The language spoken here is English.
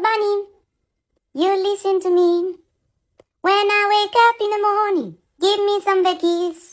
bunny, you listen to me. When I wake up in the morning, give me some veggies.